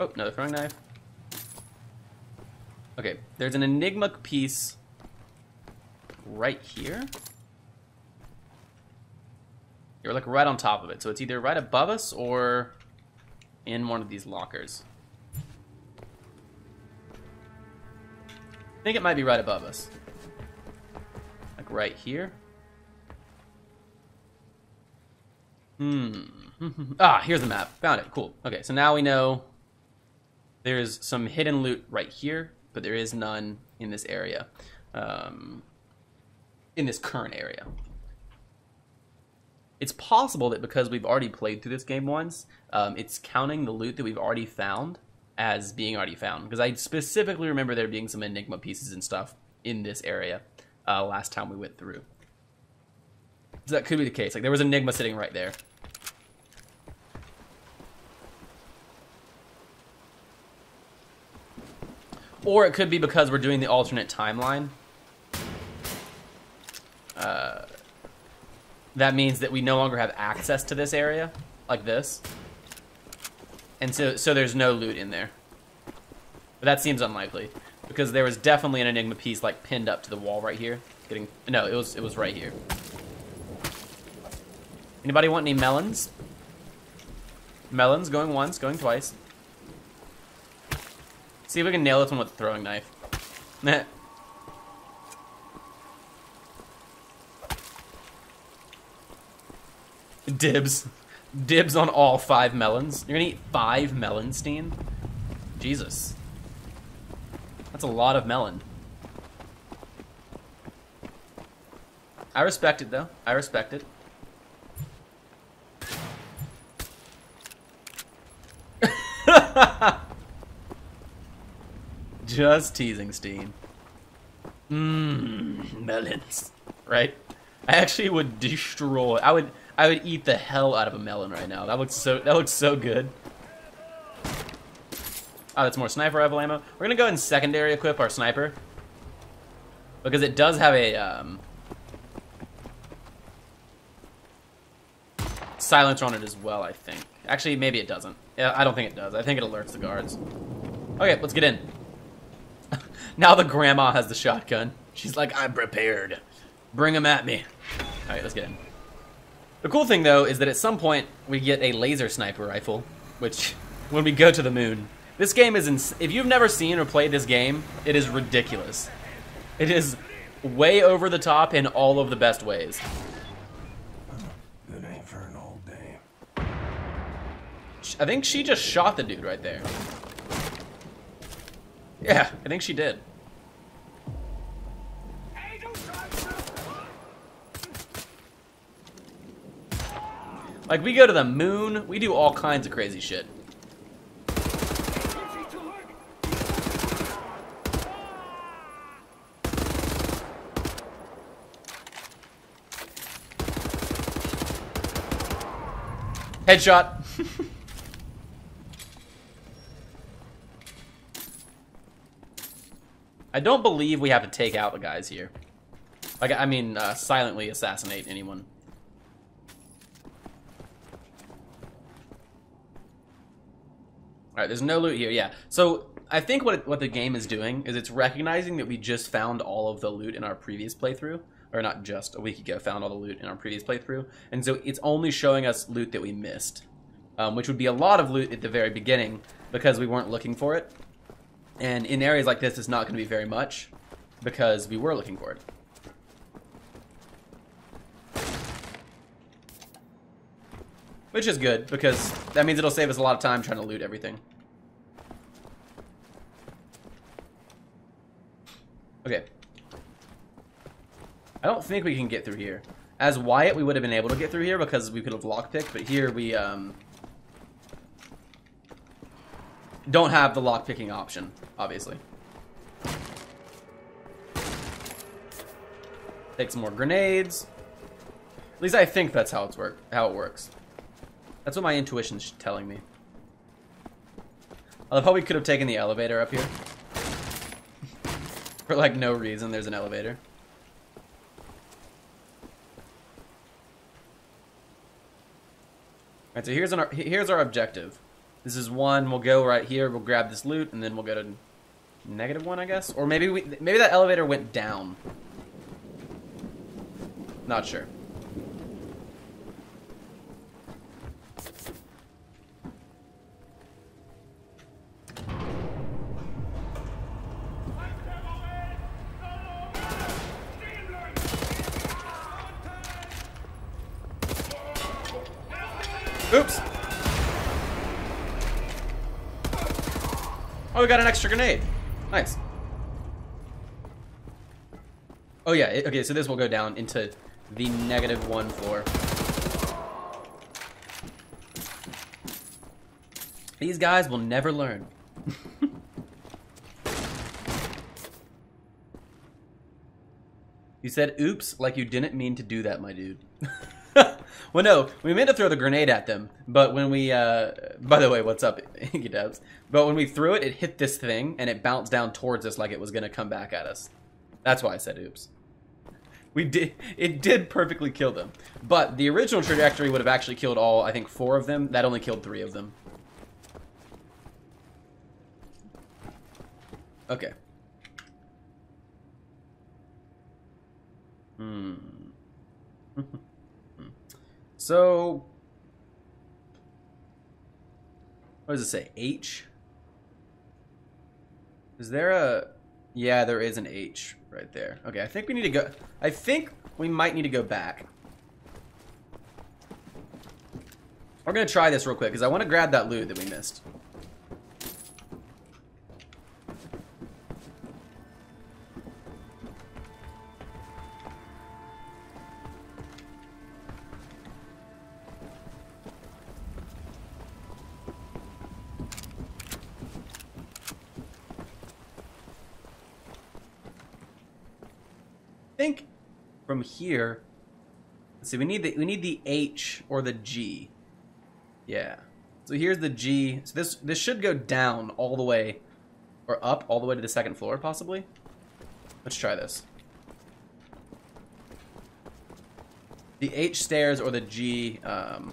Oh, another throwing knife. Okay, there's an Enigma piece right here. You're like right on top of it, so it's either right above us or in one of these lockers. I think it might be right above us. Like right here. Hmm. ah, here's the map. Found it. Cool. Okay, so now we know there's some hidden loot right here, but there is none in this area. Um, in this current area. It's possible that because we've already played through this game once, um, it's counting the loot that we've already found as being already found. Because I specifically remember there being some Enigma pieces and stuff in this area uh, last time we went through. So that could be the case. Like there was Enigma sitting right there. Or it could be because we're doing the alternate timeline. Uh, that means that we no longer have access to this area, like this. And so, so there's no loot in there. But that seems unlikely, because there was definitely an Enigma piece like pinned up to the wall right here. Getting no, it was it was right here. Anybody want any melons? Melons going once, going twice. See if we can nail this one with a throwing knife. Dibs. Dibs on all five melons. You're gonna eat five melons, Steen? Jesus. That's a lot of melon. I respect it, though. I respect it. Just teasing, Steen. Mmm, melons. Right? I actually would destroy. I would. I would eat the hell out of a melon right now. That looks so. That looks so good. Oh, that's more sniper rifle ammo. We're gonna go and secondary equip our sniper because it does have a um, silencer on it as well. I think. Actually, maybe it doesn't. Yeah, I don't think it does. I think it alerts the guards. Okay, let's get in. Now the grandma has the shotgun. She's like, I'm prepared. Bring him at me. All right, let's get in. The cool thing, though, is that at some point we get a laser sniper rifle, which, when we go to the moon, this game is, ins if you've never seen or played this game, it is ridiculous. It is way over the top in all of the best ways. Good ain't for an old dame. I think she just shot the dude right there. Yeah, I think she did. Like, we go to the moon, we do all kinds of crazy shit. Headshot. I don't believe we have to take out the guys here. Like, I mean, uh, silently assassinate anyone. Alright, there's no loot here, yeah. So, I think what, it, what the game is doing is it's recognizing that we just found all of the loot in our previous playthrough. Or not just, a week ago found all the loot in our previous playthrough. And so it's only showing us loot that we missed. Um, which would be a lot of loot at the very beginning, because we weren't looking for it. And in areas like this, it's not going to be very much, because we were looking for it. Which is good, because that means it'll save us a lot of time trying to loot everything. Okay. I don't think we can get through here. As Wyatt, we would have been able to get through here because we could have lockpicked, but here we um, don't have the lockpicking option, obviously. Take some more grenades. At least I think that's how it's work how it works. That's what my intuition's telling me. I how we could have taken the elevator up here. For like no reason, there's an elevator. Alright, so here's, an, here's our objective. This is one. We'll go right here. We'll grab this loot, and then we'll go to negative one, I guess. Or maybe we maybe that elevator went down. Not sure. Oops. Oh, we got an extra grenade. Nice. Oh yeah, it, okay, so this will go down into the negative one floor. These guys will never learn. you said oops like you didn't mean to do that, my dude. well, no, we meant to throw the grenade at them, but when we, uh, by the way, what's up, Inky? But when we threw it, it hit this thing, and it bounced down towards us like it was going to come back at us. That's why I said oops. We did, it did perfectly kill them. But the original trajectory would have actually killed all, I think, four of them. That only killed three of them. Okay. Hmm. So, what does it say? H? Is there a... Yeah, there is an H right there. Okay, I think we need to go... I think we might need to go back. We're going to try this real quick, because I want to grab that loot that we missed. Think from here, let's see, we need the we need the H or the G. Yeah. So here's the G. So this this should go down all the way, or up all the way to the second floor, possibly. Let's try this. The H stairs or the G um,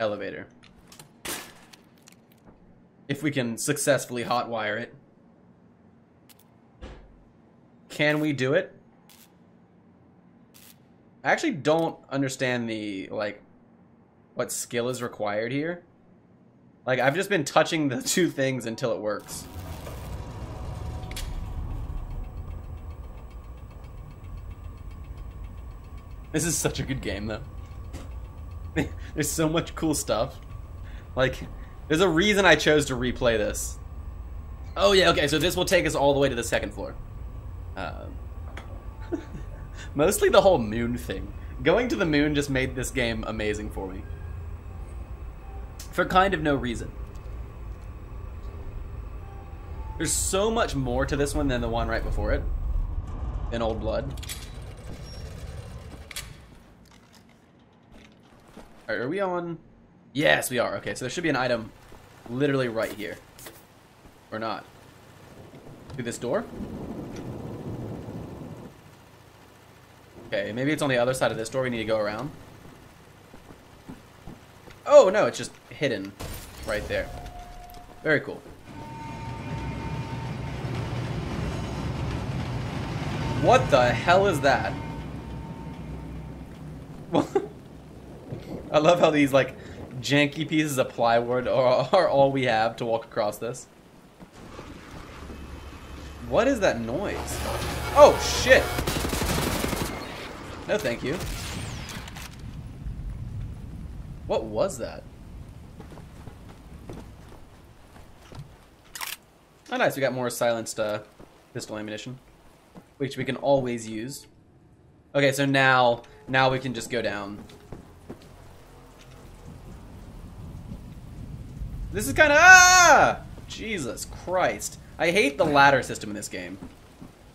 elevator. If we can successfully hotwire it. Can we do it? I actually don't understand the, like, what skill is required here. Like, I've just been touching the two things until it works. This is such a good game, though. there's so much cool stuff. Like, there's a reason I chose to replay this. Oh, yeah, okay, so this will take us all the way to the second floor. Um, mostly the whole moon thing. Going to the moon just made this game amazing for me. For kind of no reason. There's so much more to this one than the one right before it. In Old Blood. Alright, are we on... Yes, we are. Okay, so there should be an item literally right here. Or not. Through this door? Okay, maybe it's on the other side of this door. We need to go around. Oh, no, it's just hidden right there. Very cool. What the hell is that? I love how these, like, janky pieces of plywood are, are all we have to walk across this. What is that noise? Oh, shit! No, thank you. What was that? Oh, nice. We got more silenced uh, pistol ammunition, which we can always use. Okay, so now, now we can just go down. This is kind of ah! Jesus Christ! I hate the ladder system in this game.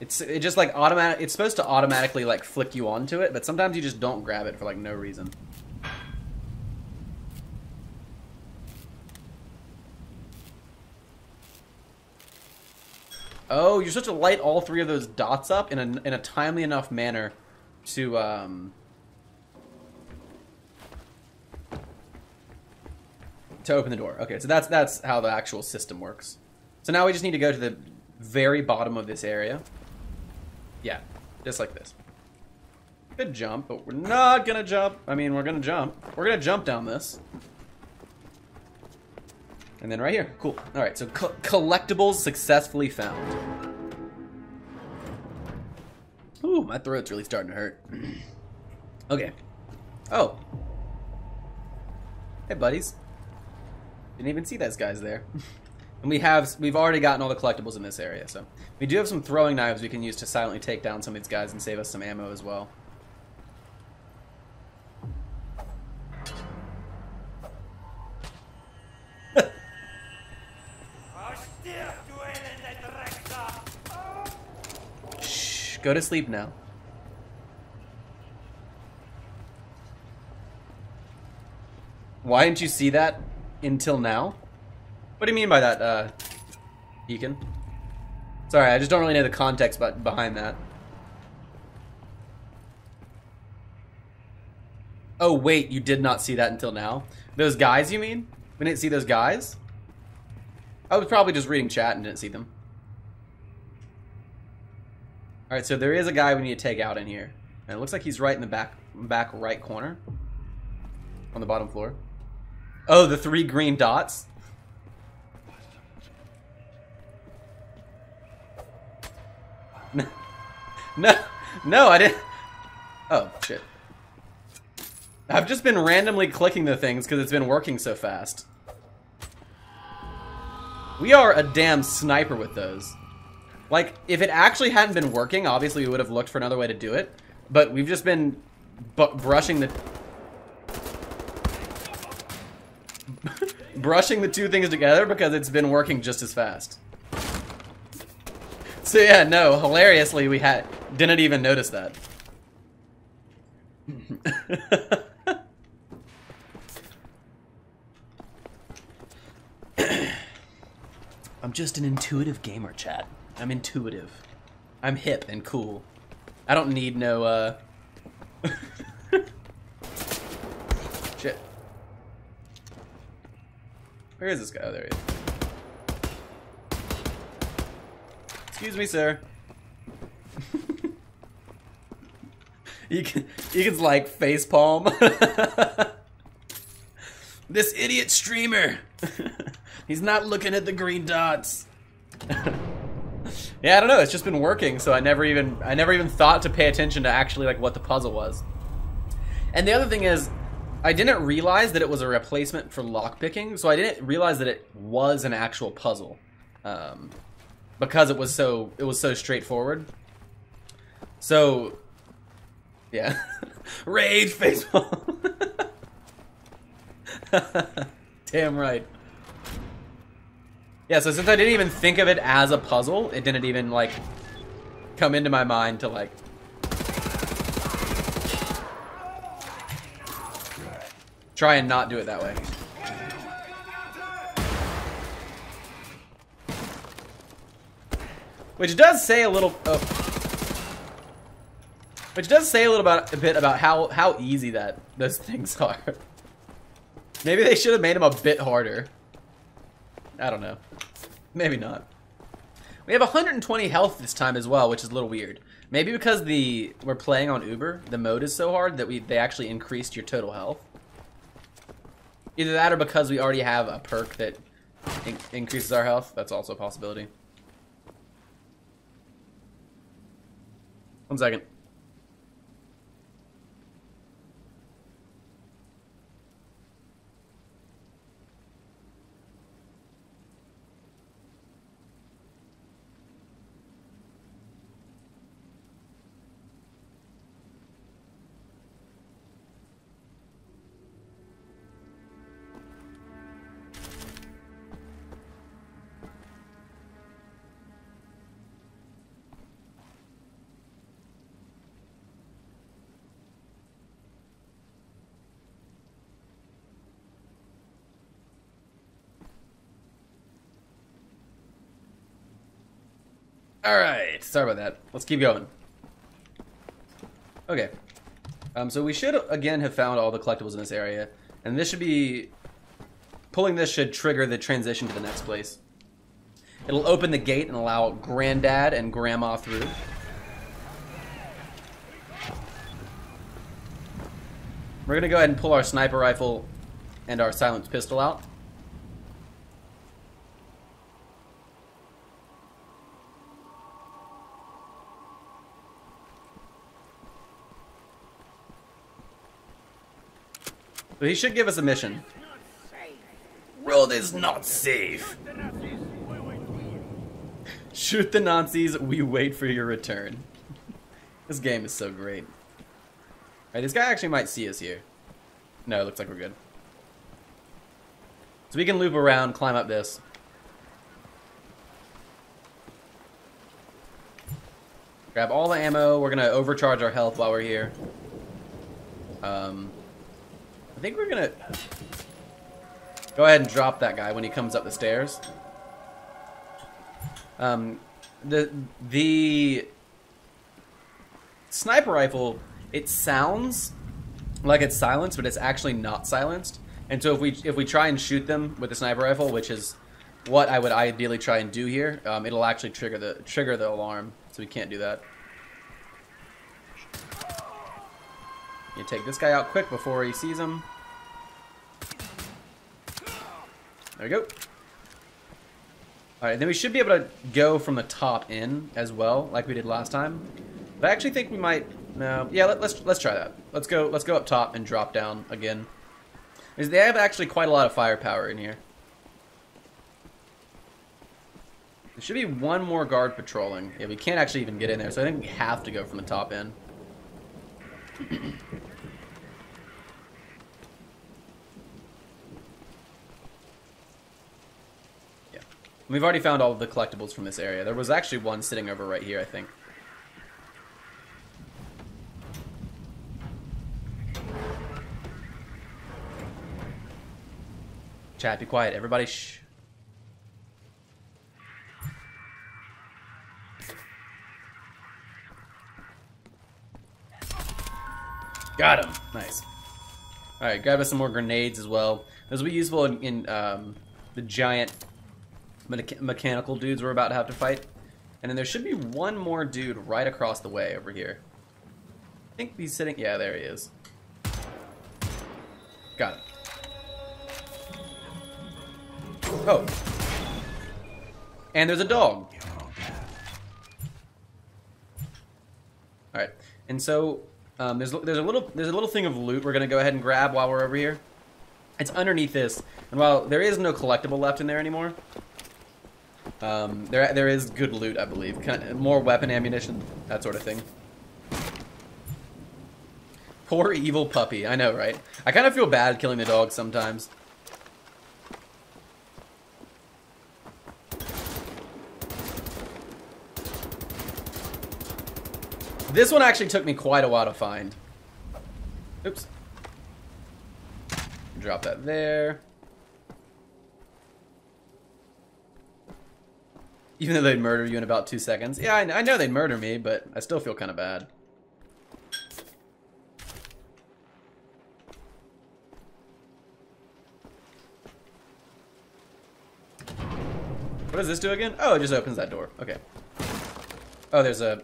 It's it just like automatic. It's supposed to automatically like flick you onto it, but sometimes you just don't grab it for like no reason. Oh, you're supposed to light all three of those dots up in a in a timely enough manner to um to open the door. Okay, so that's that's how the actual system works. So now we just need to go to the very bottom of this area. Yeah, just like this. Good jump, but we're not gonna jump. I mean, we're gonna jump. We're gonna jump down this. And then right here. Cool. All right, so co collectibles successfully found. Ooh, my throat's really starting to hurt. okay. Oh. Hey, buddies. Didn't even see those guys there. and we have, we've already gotten all the collectibles in this area, so. We do have some throwing knives we can use to silently take down some of these guys and save us some ammo as well. Shh, go to sleep now. Why didn't you see that until now? What do you mean by that, uh, Deacon? Sorry, I just don't really know the context behind that. Oh, wait, you did not see that until now? Those guys, you mean? We didn't see those guys? I was probably just reading chat and didn't see them. Alright, so there is a guy we need to take out in here. And it looks like he's right in the back back right corner. On the bottom floor. Oh, the three green dots? No, no, I didn't. Oh, shit. I've just been randomly clicking the things because it's been working so fast. We are a damn sniper with those. Like, if it actually hadn't been working, obviously we would have looked for another way to do it. But we've just been brushing the brushing the two things together because it's been working just as fast. So yeah, no, hilariously we had didn't even notice that. I'm just an intuitive gamer, chat. I'm intuitive. I'm hip and cool. I don't need no, uh... Shit. Where is this guy? Oh, there he is. Excuse me, sir. You can, you can like face palm. this idiot streamer. He's not looking at the green dots. yeah, I don't know. It's just been working, so I never even I never even thought to pay attention to actually like what the puzzle was. And the other thing is, I didn't realize that it was a replacement for lockpicking, so I didn't realize that it was an actual puzzle, um, because it was so it was so straightforward. So, yeah, rage baseball. Damn right. Yeah, so since I didn't even think of it as a puzzle, it didn't even like come into my mind to like Try and not do it that way. Which does say a little... Oh. Which does say a little about, a bit about how, how easy that those things are. Maybe they should have made them a bit harder. I don't know. Maybe not. We have 120 health this time as well, which is a little weird. Maybe because the we're playing on Uber, the mode is so hard that we they actually increased your total health. Either that or because we already have a perk that in increases our health. That's also a possibility. One second. Alright, sorry about that. Let's keep going. Okay. Um, so we should, again, have found all the collectibles in this area. And this should be pulling this should trigger the transition to the next place. It'll open the gate and allow Granddad and Grandma through. We're gonna go ahead and pull our sniper rifle and our silenced pistol out. But he should give us a mission. World is not safe. Shoot the Nazis, we wait for your return. this game is so great. Alright, this guy actually might see us here. No, it looks like we're good. So we can loop around, climb up this. Grab all the ammo. We're going to overcharge our health while we're here. Um, I think we're to go ahead and drop that guy when he comes up the stairs. Um, the the sniper rifle, it sounds like it's silenced, but it's actually not silenced. And so if we if we try and shoot them with the sniper rifle, which is what I would ideally try and do here, um, it'll actually trigger the trigger the alarm. So we can't do that. You take this guy out quick before he sees him. There we go. Alright, then we should be able to go from the top in as well, like we did last time. But I actually think we might... No, yeah, let, let's let's try that. Let's go let's go up top and drop down again. Because they have actually quite a lot of firepower in here. There should be one more guard patrolling. Yeah, we can't actually even get in there, so I think we have to go from the top in. We've already found all of the collectibles from this area. There was actually one sitting over right here, I think. Chat, be quiet. Everybody shh. Got him. Nice. Alright, grab us some more grenades as well. Those will be useful in, in um, the giant mecha mechanical dudes we're about to have to fight. And then there should be one more dude right across the way over here. I think he's sitting... Yeah, there he is. Got it. Oh. And there's a dog. Alright. And so, um, there's, there's, a little, there's a little thing of loot we're to go ahead and grab while we're over here. It's underneath this. And while there is no collectible left in there anymore, um, there, there is good loot, I believe. Kind of, more weapon ammunition, that sort of thing. Poor evil puppy. I know, right? I kind of feel bad killing the dog sometimes. This one actually took me quite a while to find. Oops. Drop that there. Even though they'd murder you in about two seconds. Yeah, I, I know they'd murder me, but I still feel kind of bad. What does this do again? Oh, it just opens that door. Okay. Oh, there's a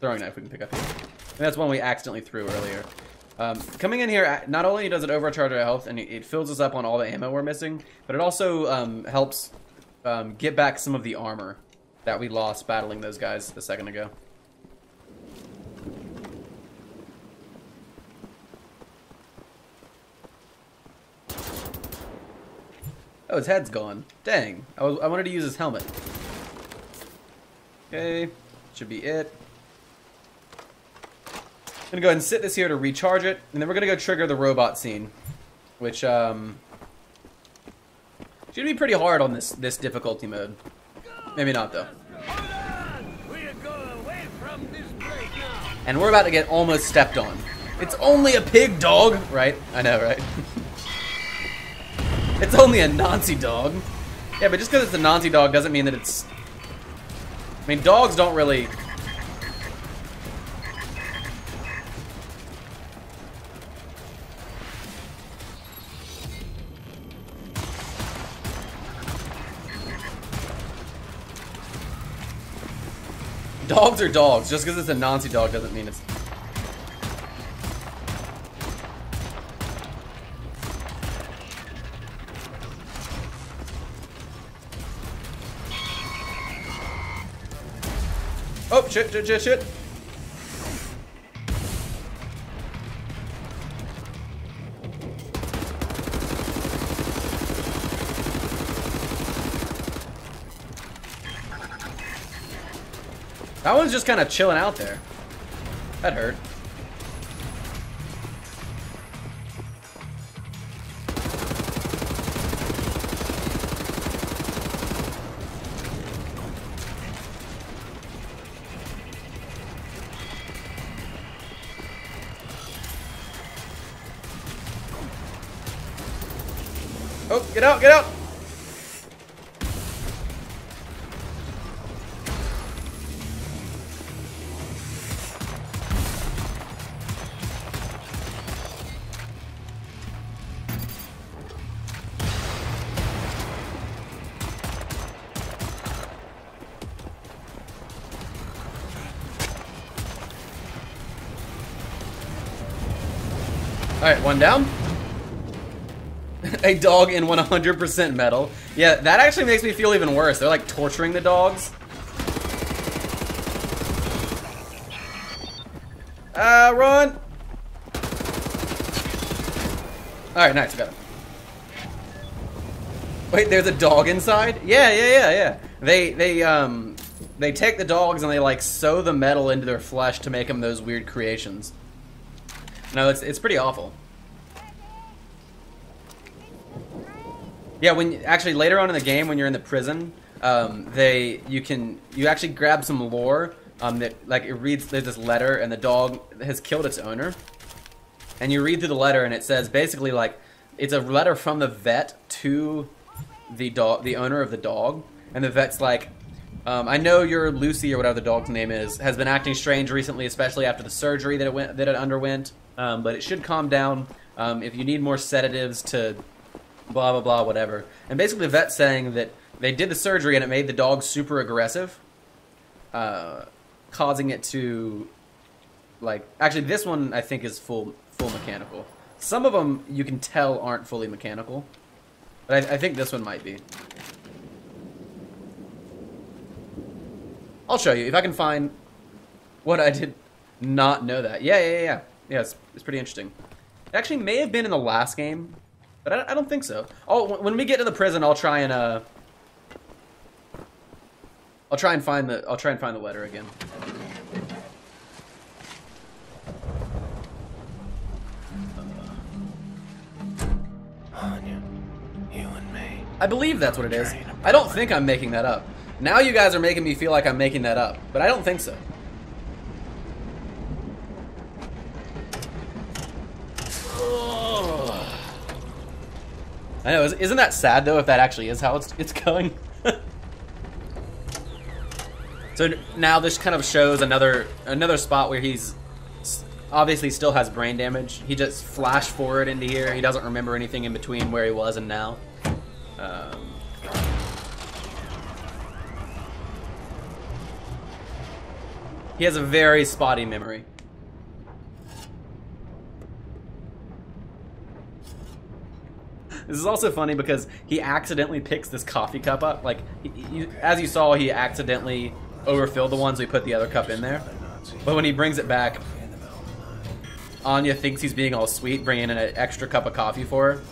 throwing knife we can pick up here. And that's one we accidentally threw earlier. Um, coming in here, not only does it overcharge our health and it fills us up on all the ammo we're missing, but it also um, helps um, get back some of the armor that we lost battling those guys a second ago. Oh, his head's gone. Dang. I, was, I wanted to use his helmet. Okay. Should be it. I'm gonna go ahead and sit this here to recharge it, and then we're gonna go trigger the robot scene, which um should be pretty hard on this this difficulty mode. Maybe not, though. And we're about to get almost stepped on. It's only a pig dog, right? I know, right? it's only a Nazi dog. Yeah, but just because it's a Nazi dog doesn't mean that it's... I mean, dogs don't really... Dogs are dogs. Just because it's a Nazi dog doesn't mean it's... Oh, shit, shit, shit, shit. One's just kind of chilling out there. That hurt. Oh, get out, get out! Alright, one down. a dog in 100% metal. Yeah, that actually makes me feel even worse. They're like torturing the dogs. Ah, uh, run! Alright, nice, got him. Wait, there's a dog inside? Yeah, yeah, yeah, yeah. They, they, um, they take the dogs and they, like, sew the metal into their flesh to make them those weird creations. No, it's, it's pretty awful. Yeah, when actually later on in the game, when you're in the prison, um, they you can you actually grab some lore um, that like it reads there's this letter and the dog has killed its owner, and you read through the letter and it says basically like it's a letter from the vet to the dog the owner of the dog, and the vet's like. Um, I know your Lucy or whatever the dog's name is has been acting strange recently, especially after the surgery that it went that it underwent. Um, but it should calm down. Um, if you need more sedatives to blah blah blah whatever. And basically the vet saying that they did the surgery and it made the dog super aggressive, uh, causing it to like actually this one I think is full full mechanical. Some of them you can tell aren't fully mechanical, but I, I think this one might be. I'll show you if I can find what I did not know that. Yeah, yeah, yeah. It's, it's pretty interesting. It actually may have been in the last game, but I, I don't think so. Oh, when we get to the prison, I'll try and uh, I'll try and find the I'll try and find the letter again. Anya, you and me. I believe that's what it is. I don't think I'm making that up. Now you guys are making me feel like I'm making that up, but I don't think so. I know. Isn't that sad though? If that actually is how it's it's going. so now this kind of shows another another spot where he's obviously still has brain damage. He just flashed forward into here. He doesn't remember anything in between where he was and now. Um, he has a very spotty memory. This is also funny because he accidentally picks this coffee cup up. Like, he, he, as you saw, he accidentally overfilled the ones we put the other cup in there. But when he brings it back, Anya thinks he's being all sweet, bringing in an extra cup of coffee for her.